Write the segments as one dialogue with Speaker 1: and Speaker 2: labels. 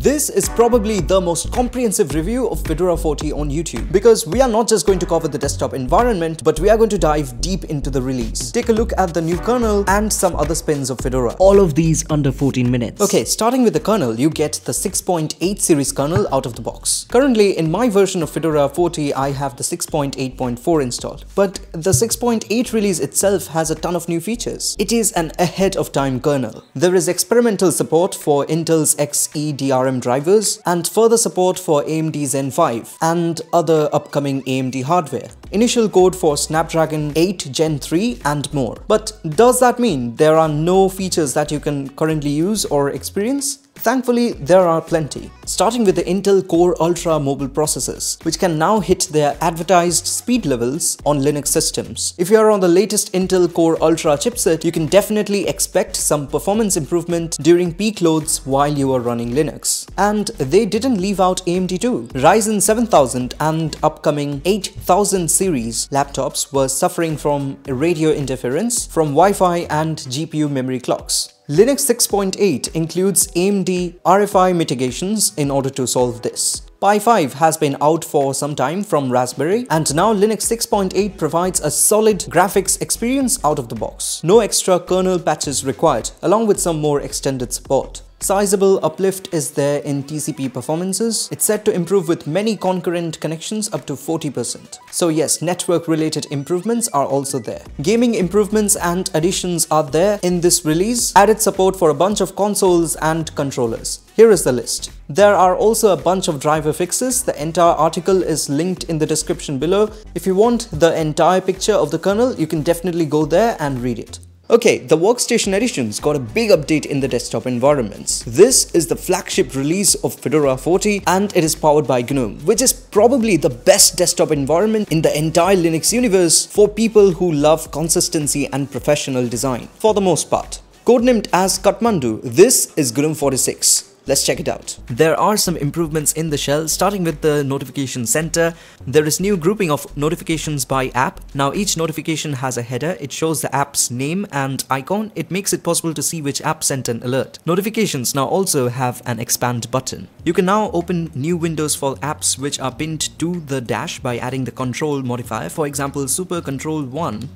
Speaker 1: This is probably the most comprehensive review of Fedora 40 on YouTube because we are not just going to cover the desktop environment, but we are going to dive deep into the release. Take a look at the new kernel and some other spins of Fedora.
Speaker 2: All of these under 14 minutes.
Speaker 1: Okay, starting with the kernel, you get the 6.8 series kernel out of the box. Currently, in my version of Fedora 40, I have the 6.8.4 installed, but the 6.8 release itself has a ton of new features. It is an ahead of time kernel. There is experimental support for Intel's Xe DRM drivers and further support for AMD Zen 5 and other upcoming AMD hardware. Initial code for Snapdragon 8 Gen 3 and more. But does that mean there are no features that you can currently use or experience? Thankfully, there are plenty, starting with the Intel Core Ultra mobile processors, which can now hit their advertised speed levels on Linux systems. If you are on the latest Intel Core Ultra chipset, you can definitely expect some performance improvement during peak loads while you are running Linux. And they didn't leave out AMD too. Ryzen 7000 and upcoming 8000 series laptops were suffering from radio interference from Wi-Fi and GPU memory clocks. Linux 6.8 includes AMD RFI mitigations in order to solve this. Pi 5 has been out for some time from Raspberry and now Linux 6.8 provides a solid graphics experience out of the box. No extra kernel patches required along with some more extended support. Sizable uplift is there in TCP performances. It's set to improve with many concurrent connections up to 40%. So yes, network related improvements are also there. Gaming improvements and additions are there in this release. Added support for a bunch of consoles and controllers. Here is the list. There are also a bunch of driver fixes. The entire article is linked in the description below. If you want the entire picture of the kernel, you can definitely go there and read it. Okay, the Workstation Editions got a big update in the desktop environments. This is the flagship release of Fedora 40 and it is powered by GNOME, which is probably the best desktop environment in the entire Linux universe for people who love consistency and professional design, for the most part. Codenamed as Kathmandu, this is GNOME 46. Let's check it out. There are some improvements in the shell, starting with the notification center. There is new grouping of notifications by app. Now each notification has a header. It shows the app's name and icon. It makes it possible to see which app sent an alert. Notifications now also have an expand button. You can now open new windows for apps which are pinned to the dash by adding the control modifier. For example, Super Control 1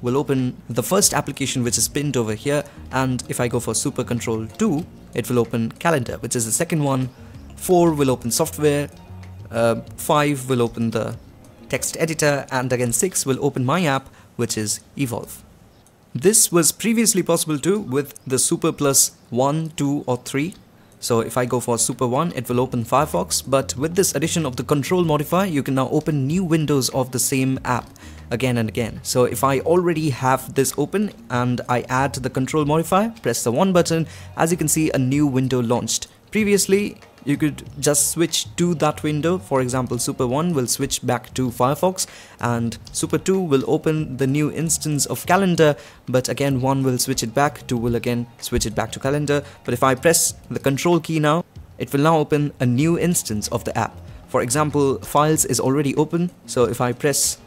Speaker 1: will open the first application which is pinned over here and if I go for Super Control 2 it will open calendar which is the second one. 4 will open software uh, 5 will open the text editor and again 6 will open my app which is evolve. This was previously possible too with the super plus 1 2 or 3 so if I go for super 1 it will open Firefox but with this addition of the control modifier you can now open new windows of the same app again and again. So if I already have this open and I add the control modifier, press the 1 button, as you can see a new window launched. Previously, you could just switch to that window. For example, Super 1 will switch back to Firefox and Super 2 will open the new instance of calendar, but again 1 will switch it back, 2 will again switch it back to calendar. But if I press the control key now, it will now open a new instance of the app. For example, files is already open, so if I press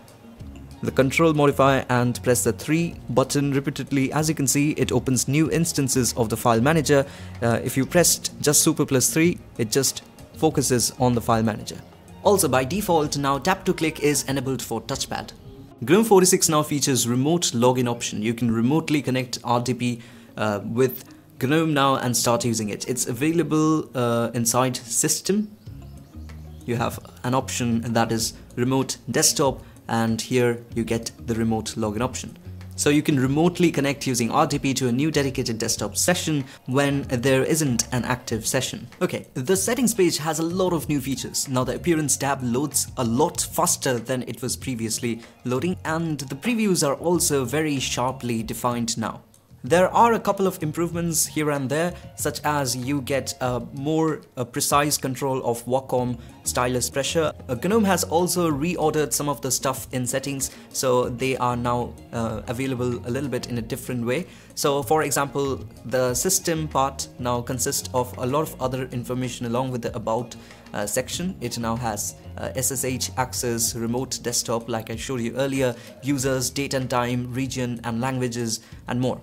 Speaker 1: the control modifier and press the 3 button repeatedly. As you can see it opens new instances of the file manager. Uh, if you pressed just super plus 3 it just focuses on the file manager. Also by default now tap to click is enabled for touchpad. GNOME 46 now features remote login option. You can remotely connect RDP uh, with GNOME now and start using it. It's available uh, inside system. You have an option that is remote desktop and here you get the remote login option. So you can remotely connect using RDP to a new dedicated desktop session when there isn't an active session. Okay, the settings page has a lot of new features. Now the appearance tab loads a lot faster than it was previously loading and the previews are also very sharply defined now. There are a couple of improvements here and there, such as you get a more a precise control of Wacom stylus pressure. Uh, GNOME has also reordered some of the stuff in settings, so they are now uh, available a little bit in a different way. So for example, the system part now consists of a lot of other information along with the about uh, section. It now has uh, SSH access, remote desktop like I showed you earlier, users, date and time, region and languages and more.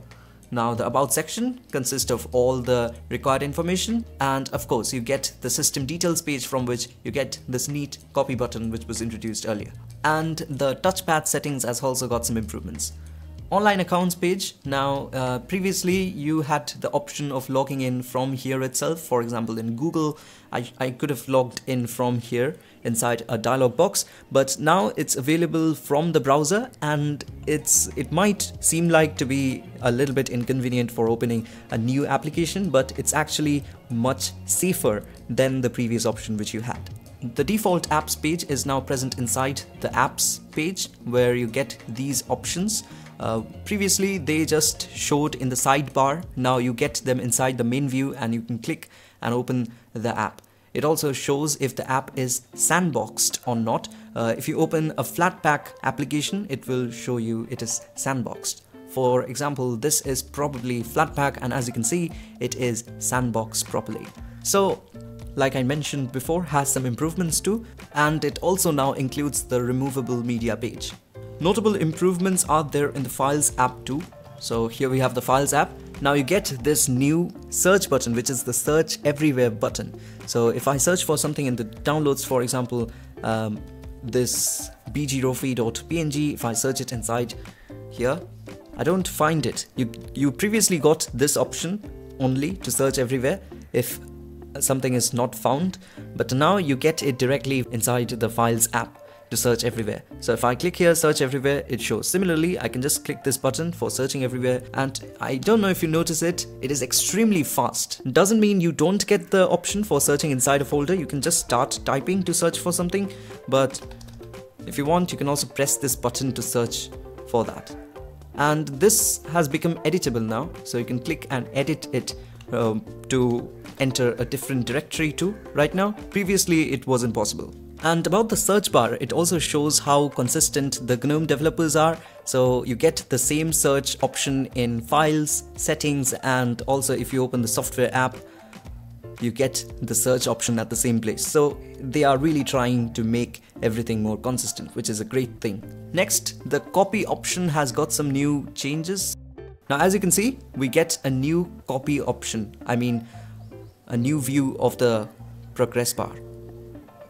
Speaker 1: Now the about section consists of all the required information and of course you get the system details page from which you get this neat copy button which was introduced earlier. And the touchpad settings has also got some improvements online accounts page. Now uh, previously you had the option of logging in from here itself. For example in google I, I could have logged in from here inside a dialog box. But now it's available from the browser and it's it might seem like to be a little bit inconvenient for opening a new application but it's actually much safer than the previous option which you had. The default apps page is now present inside the apps page where you get these options uh, previously they just showed in the sidebar. Now you get them inside the main view and you can click and open the app. It also shows if the app is sandboxed or not. Uh, if you open a flatpak application it will show you it is sandboxed. For example this is probably flatpak and as you can see it is sandboxed properly. So like I mentioned before has some improvements too and it also now includes the removable media page Notable improvements are there in the Files app too. So here we have the Files app. Now you get this new search button which is the search everywhere button. So if I search for something in the downloads for example um, this bgrofi.png if I search it inside here I don't find it. You, you previously got this option only to search everywhere if something is not found but now you get it directly inside the Files app to search everywhere. So if I click here search everywhere it shows. Similarly I can just click this button for searching everywhere and I don't know if you notice it, it is extremely fast. Doesn't mean you don't get the option for searching inside a folder, you can just start typing to search for something but if you want you can also press this button to search for that. And this has become editable now so you can click and edit it um, to enter a different directory too right now. Previously it wasn't possible. And about the search bar, it also shows how consistent the GNOME developers are. So you get the same search option in files, settings, and also if you open the software app, you get the search option at the same place. So they are really trying to make everything more consistent, which is a great thing. Next, the copy option has got some new changes. Now, as you can see, we get a new copy option. I mean, a new view of the progress bar.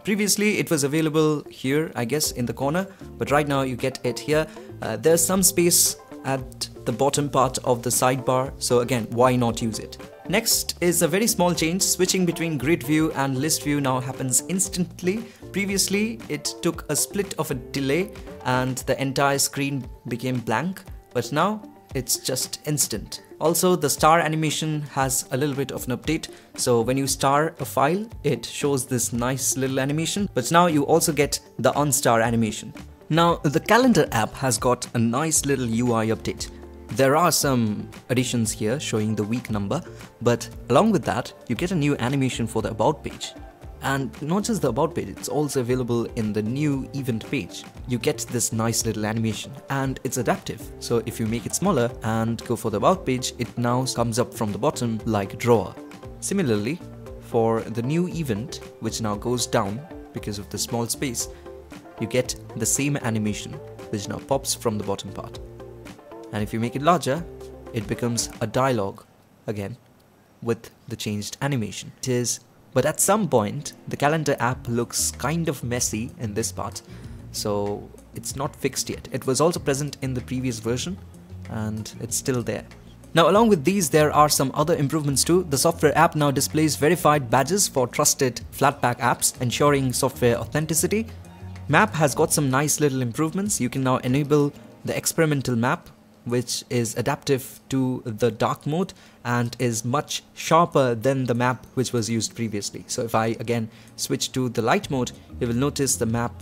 Speaker 1: Previously it was available here I guess in the corner but right now you get it here. Uh, there's some space at the bottom part of the sidebar so again why not use it. Next is a very small change switching between grid view and list view now happens instantly. Previously it took a split of a delay and the entire screen became blank but now it's just instant. Also, the star animation has a little bit of an update. So when you star a file, it shows this nice little animation, but now you also get the unstar animation. Now, the calendar app has got a nice little UI update. There are some additions here showing the week number, but along with that, you get a new animation for the about page. And not just the about page, it's also available in the new event page. You get this nice little animation and it's adaptive. So if you make it smaller and go for the about page, it now comes up from the bottom like a drawer. Similarly, for the new event, which now goes down because of the small space, you get the same animation, which now pops from the bottom part. And if you make it larger, it becomes a dialogue again with the changed animation. It is but at some point, the calendar app looks kind of messy in this part, so it's not fixed yet. It was also present in the previous version, and it's still there. Now along with these there are some other improvements too. The software app now displays verified badges for trusted Flatpak apps ensuring software authenticity. Map has got some nice little improvements. You can now enable the experimental map which is adaptive to the dark mode and is much sharper than the map which was used previously. So if I again switch to the light mode, you will notice the map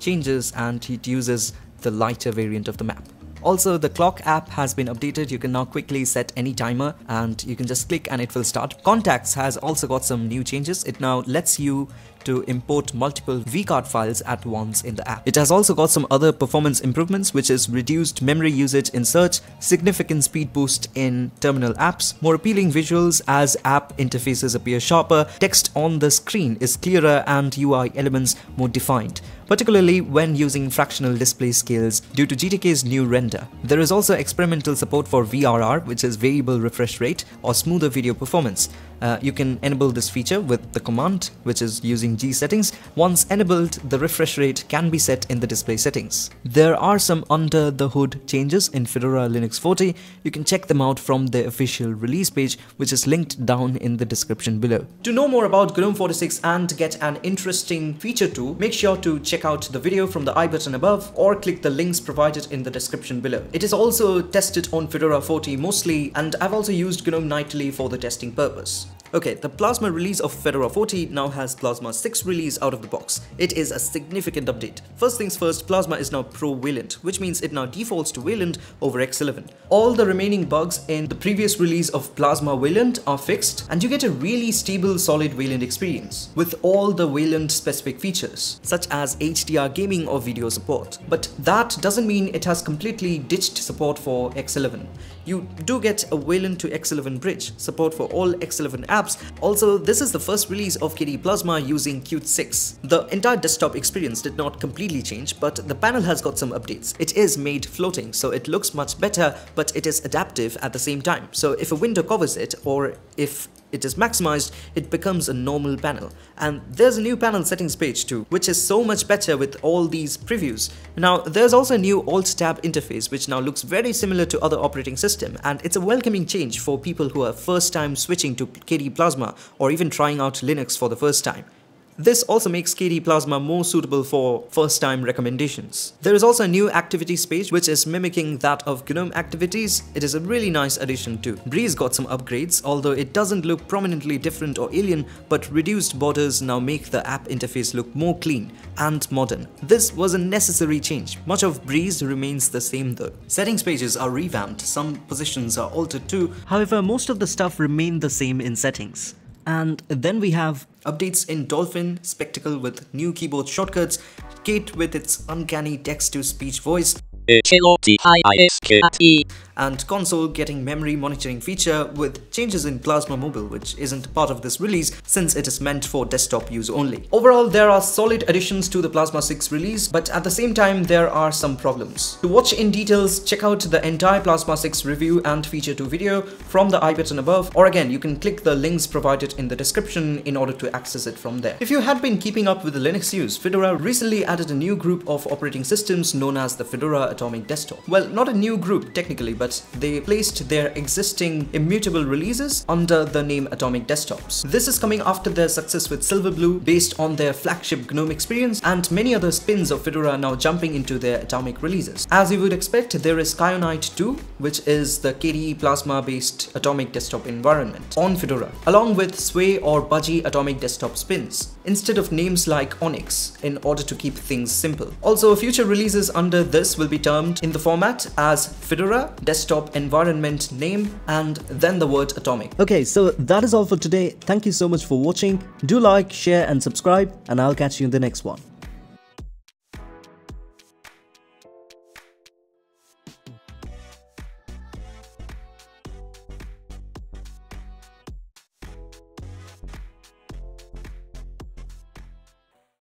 Speaker 1: changes and it uses the lighter variant of the map. Also, the clock app has been updated. You can now quickly set any timer and you can just click and it will start. Contacts has also got some new changes. It now lets you to import multiple vcard files at once in the app. It has also got some other performance improvements which is reduced memory usage in search, significant speed boost in terminal apps, more appealing visuals as app interfaces appear sharper, text on the screen is clearer and UI elements more defined. particularly when using fractional display scales due to GTK's new render. There is also experimental support for VRR, which is variable refresh rate or smoother video performance. Uh, you can enable this feature with the command, which is using G settings. Once enabled, the refresh rate can be set in the display settings. There are some under the hood changes in Fedora Linux 40. You can check them out from the official release page, which is linked down in the description below. To know more about GNOME 46 and get an interesting feature too, make sure to check out the video from the i button above or click the links provided in the description below. It is also tested on Fedora 40 mostly and I've also used GNOME Nightly for the testing purpose. Okay, the Plasma release of Fedora 40 now has Plasma 6 release out of the box. It is a significant update. First things first, Plasma is now Pro Wayland, which means it now defaults to Wayland over X11. All the remaining bugs in the previous release of Plasma Wayland are fixed, and you get a really stable, solid Wayland experience, with all the Wayland specific features, such as HDR gaming or video support. But that doesn't mean it has completely ditched support for X11. You do get a Wayland to X11 bridge, support for all X11 apps. Also, this is the first release of KDE Plasma using Qt 6. The entire desktop experience did not completely change, but the panel has got some updates. It is made floating, so it looks much better, but it is adaptive at the same time. So if a window covers it, or if it is maximized, it becomes a normal panel. And there's a new panel settings page too, which is so much better with all these previews. Now, there's also a new Alt-Tab interface, which now looks very similar to other operating system, and it's a welcoming change for people who are first time switching to KDE Plasma or even trying out Linux for the first time. This also makes KDE Plasma more suitable for first-time recommendations. There is also a new activities page which is mimicking that of GNOME activities. It is a really nice addition too. Breeze got some upgrades, although it doesn't look prominently different or alien, but reduced borders now make the app interface look more clean and modern. This was a necessary change. Much of Breeze remains the same though. Settings pages are revamped, some positions are altered too.
Speaker 2: However, most of the stuff remained the same in settings. And then we have
Speaker 1: updates in Dolphin, Spectacle with new keyboard shortcuts, Kate with its uncanny text-to-speech voice, and console getting memory monitoring feature with changes in Plasma Mobile which isn't part of this release since it is meant for desktop use only. Overall there are solid additions to the Plasma 6 release but at the same time there are some problems. To watch in details check out the entire Plasma 6 review and feature 2 video from the i button above or again you can click the links provided in the description in order to access it from there. If you had been keeping up with the Linux use, Fedora recently added a new group of operating systems known as the Fedora Atomic Desktop. Well not a new group technically but but they placed their existing immutable releases under the name Atomic Desktops. This is coming after their success with Silverblue based on their flagship GNOME experience and many other spins of Fedora now jumping into their Atomic releases. As you would expect, there is Kinoite 2, which is the KDE Plasma based Atomic desktop environment on Fedora, along with Sway or Budgie Atomic desktop spins, instead of names like Onyx in order to keep things simple. Also, future releases under this will be termed in the format as Fedora desktop environment name and then the word atomic.
Speaker 2: Okay, so that is all for today. Thank you so much for watching. Do like, share and subscribe and I'll catch you in the next one.